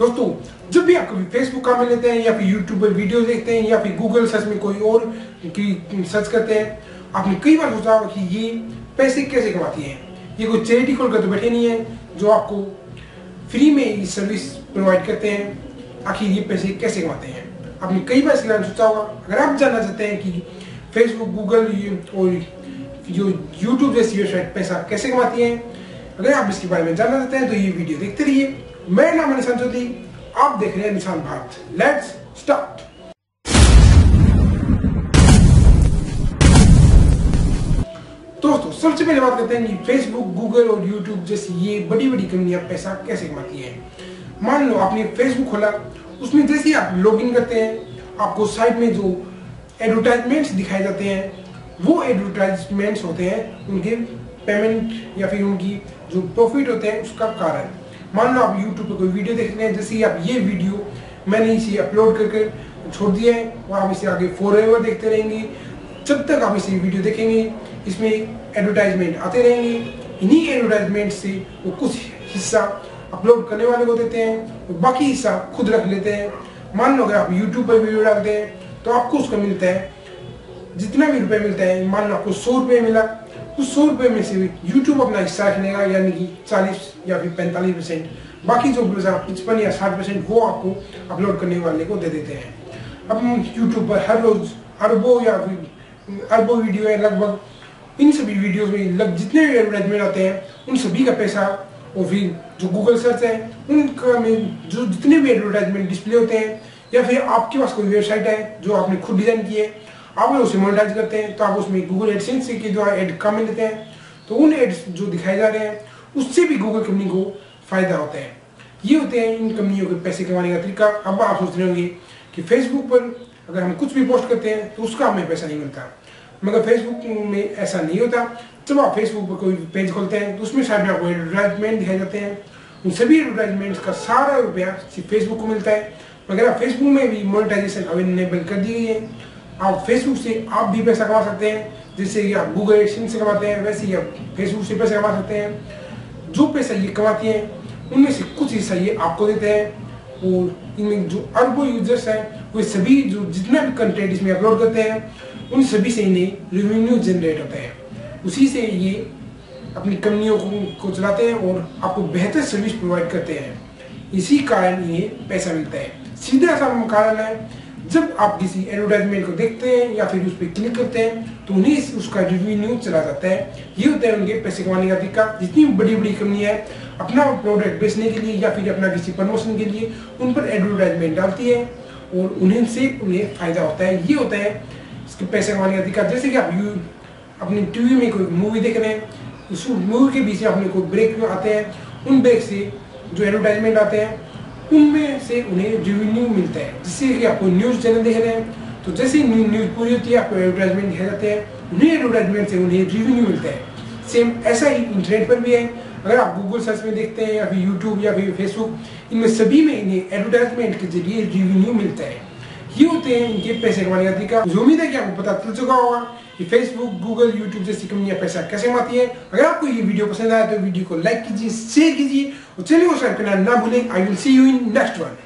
दोस्तों, जब भी आप कभी फेसबुक काम लेते हैं या फिर यूट्यूब पर वीडियो देखते हैं या फिर गूगल सर्च में कोई और की सर्च करते हैं, आपने कई बार सोचा होगा कि ये पैसे कैसे कमाती है? ये कोई चैरिटी खोल कर तो बैठे नहीं है, जो आपको फ्री में ये सर्विस प्रोवाइड करते हैं, आखिर ये पैसे कैसे कमाते हैं? आपने कई बार इसके बारे में सोचा होगा। अगर आप जानना चाहते हैं कि फेसबुक गूगल और जो यूट्यूब जैसी वेबसाइट पैसा कैसे कमाती है, अगर आप इसके बारे में जानना चाहते हैं तो ये वीडियो देखते रहिए। मेरा नाम निशान चौधरी आप देख रहे हैं निशान भारत। लेट्स स्टार्ट दोस्तों, सबसे पहले बात करते हैं कि फेसबुक गूगल और यूट्यूब जैसी ये बड़ी बड़ी कंपनियाँ पैसा कैसे कमाती हैं। मान लो आपने फेसबुक खोला, उसमें जैसे ही आप लॉगिन करते हैं, आपको साइट में जो एडवर्टाइजमेंट्स दिखाए जाते हैं, वो एडवर्टाइजमेंट्स होते हैं, उनके पेमेंट या फिर उनकी जो प्रॉफिट होते हैं, उसका कारण। मान लो आप यूट्यूब पे कोई वीडियो देख रहे हैं, जैसे ही आप ये वीडियो मैंने इसे अपलोड करके छोड़ दिया है वो आप इसे आगे फोर एवर देखते रहेंगे। जब तक आप इसे वीडियो देखेंगे, इसमें एडवर्टाइजमेंट आते रहेंगे। इन्हीं एडवर्टाइजमेंट से वो कुछ हिस्सा अपलोड करने वाले को देते हैं, और बाकी हिस्सा खुद रख लेते हैं। मान लो अगर आप यूट्यूब पर वीडियो डालते हैं तो आपको उसका मिलता है, जितना भी रुपए मिलता है, मान लो आपको सौ रुपये मिला उस सौ रुपये में से भी यूट्यूब अपना हिस्सा रखनेगा यानी कि चालीस या फिर पैंतालीस परसेंट बाकी जो पचपन या साठ परसेंट वो आपको अपलोड करने वाले को दे देते हैं। अब यूट्यूब पर हर रोज अरबों या फिर अरबों वीडियो है लगभग इन सभी वीडियो में लग जितने भी एडवर्टाइजमेंट आते हैं, उन सभी का पैसा और फिर जो गूगल सर्च है, उनका में जो जितने भी एडवर्टाइजमेंट डिस्प्ले होते हैं, या फिर आपके पास कोई वेबसाइट है जो आपने खुद डिज़ाइन की है आप उसे मोनेटाइज करते हैं तो आप उसमें गूगल एडसेंस के जो एड कम लेते हैं। तो उन एड्स जो दिखाए जा रहे हैं, उससे भी गूगल कंपनी को फ़ायदा होता है। ये होते हैं इन कंपनियों के पैसे कमाने का तरीका। अब आप सोच रहे होंगे कि फेसबुक पर अगर हम कुछ भी पोस्ट करते हैं तो उसका हमें पैसा नहीं मिलता। मगर फेसबुक में ऐसा नहीं होता। जब आप फेसबुक पर कोई पेज खोलते हैं तो उसमें में आपको एडवर्टाइजमेंट दिखाए जाते हैं। उन सभी एडवर्टाइजमेंट्स का सारा रुपया सिर्फ़ फेसबुक को मिलता है। मगर फेसबुक में भी मोनेटाइजेशन अवेलेबल कर दी गई है। आप फेसबुक से आप भी पैसा कमा सकते हैं। जैसे आप गूगल एडसन से कमाते हैं वैसे ही आप फेसबुक से पैसा कमा सकते हैं। जो पैसा ये कमाती हैं उनमें से कुछ हिस्सा ये आपको देते हैं। और इनमें जो अरबों यूज़र्स हैं वो सभी जो जितना भी कंटेंट इसमें अपलोड करते हैं उन सभी से इन्हें रेवेन्यू जनरेट होता है। उसी से ये अपनी कंपनियों को, को चलाते हैं और आपको बेहतर सर्विस प्रोवाइड करते हैं। इसी कारण ये पैसा मिलता है। सीधा सा कारण है जब आप किसी एडवर्टाइजमेंट को देखते हैं या फिर उस पर क्लिक करते हैं तो उन्हें उसका रिव्यू चला जाता है। ये होता है उनके पैसे कमाने का तरीका। जितनी बड़ी बड़ी कंपनियाँ अपना प्रोडक्ट बेचने के लिए या फिर अपना किसी प्रमोशन के लिए, उन पर एडवर्टाइजमेंट डालती है और उन्हें से उन्हें फ़ायदा होता है। ये होता है इसके पैसे कमाने का तरीका। जैसे कि आप यू अपनी टीवी में कोई मूवी देख रहे हैं, उस मूवी के बीच में अपने कोई ब्रेक आते हैं, उन ब्रेक से जो एडवर्टाइजमेंट आते हैं उनमें से उन्हें रेवेन्यू मिलता है। जिससे कि आपको न्यूज़ चैनल देख रहे हैं तो जैसे ही न्यूज़ पूरी होती है, आपको एडवर्टाइजमेंट दिखाए जाते हैं, उन्हें एडवर्टाइजमेंट से उन्हें रेवेन्यू मिलता है। सेम ऐसा ही इंटरनेट पर भी है। अगर आप गूगल सर्च में देखते हैं या फिर यूट्यूब या फिर फेसबुक इनमें सभी में इन्हें एडवर्टाइजमेंट के ज़रिए रेवेन्यू मिलता है। ये होते हैं इनके पैसे कमाने का तरीका उम्मीद है कि आपको पता चल चुका होगा कि फेसबुक गूगल यूट्यूब जैसी कंपनियाँ पैसा कैसे कमाती है अगर आपको ये वीडियो पसंद आया तो वीडियो को लाइक कीजिए शेयर कीजिए और चलिए ना भूलें I will see you in next one